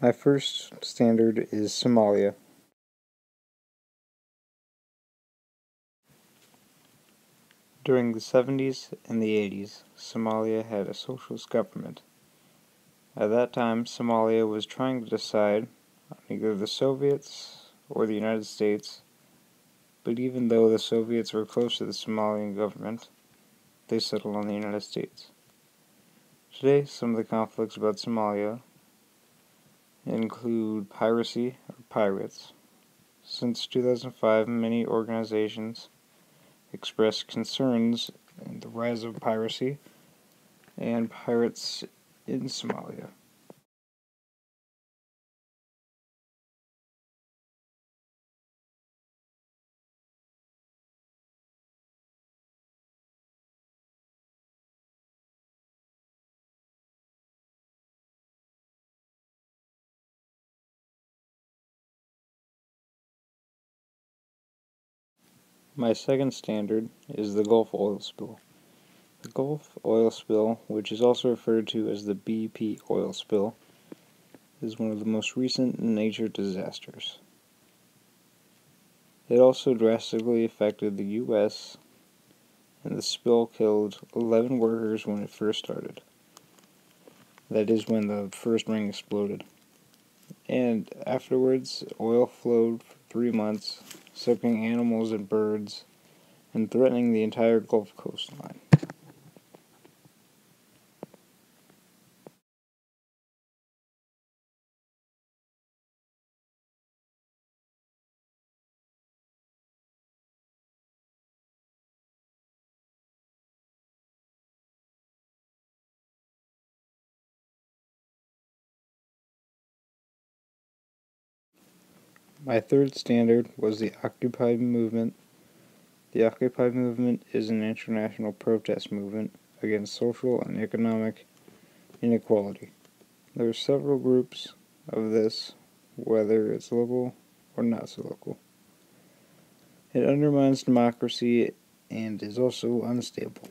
My first standard is Somalia. During the 70s and the 80s, Somalia had a socialist government. At that time, Somalia was trying to decide on either the Soviets or the United States, but even though the Soviets were close to the Somalian government, they settled on the United States. Today, some of the conflicts about Somalia include piracy or pirates. Since 2005, many organizations expressed concerns in the rise of piracy and pirates in Somalia. My second standard is the Gulf oil spill. The Gulf oil spill, which is also referred to as the BP oil spill, is one of the most recent nature disasters. It also drastically affected the U.S., and the spill killed 11 workers when it first started. That is when the first ring exploded. And afterwards, oil flowed for three months soaking animals and birds, and threatening the entire Gulf coastline. My third standard was the Occupy movement. The Occupy movement is an international protest movement against social and economic inequality. There are several groups of this, whether it's local or not so local. It undermines democracy and is also unstable.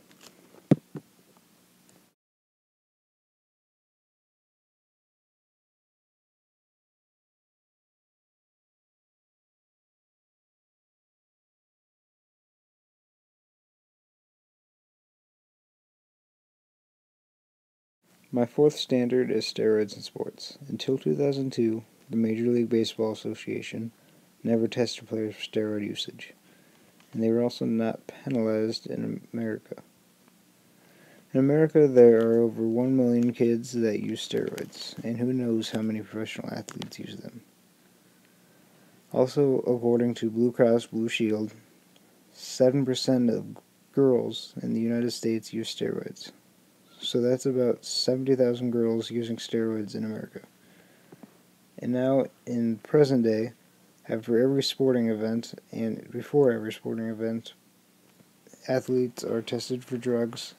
My fourth standard is steroids in sports. Until 2002, the Major League Baseball Association never tested players for steroid usage, and they were also not penalized in America. In America, there are over 1 million kids that use steroids, and who knows how many professional athletes use them. Also, according to Blue Cross Blue Shield, 7% of girls in the United States use steroids. So that's about 70,000 girls using steroids in America. And now, in present day, after every sporting event and before every sporting event, athletes are tested for drugs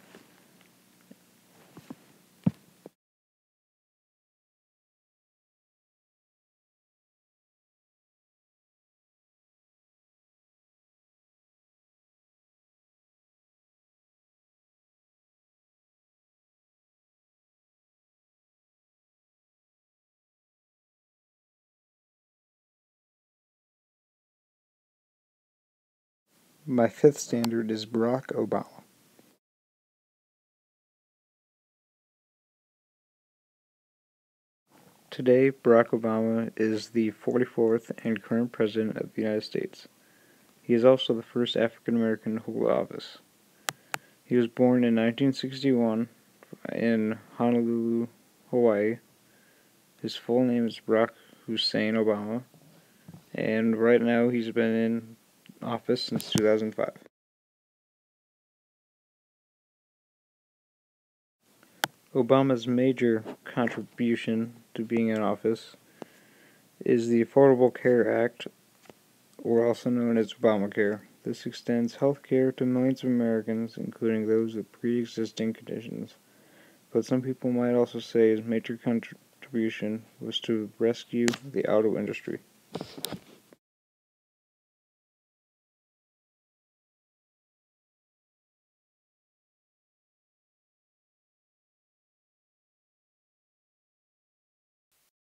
My fifth standard is Barack Obama. Today, Barack Obama is the 44th and current President of the United States. He is also the first African American to hold office. He was born in 1961 in Honolulu, Hawaii. His full name is Barack Hussein Obama, and right now he's been in office since 2005. Obama's major contribution to being in office is the Affordable Care Act, or also known as Obamacare. This extends health care to millions of Americans, including those with pre existing conditions. But some people might also say his major contribution was to rescue the auto industry.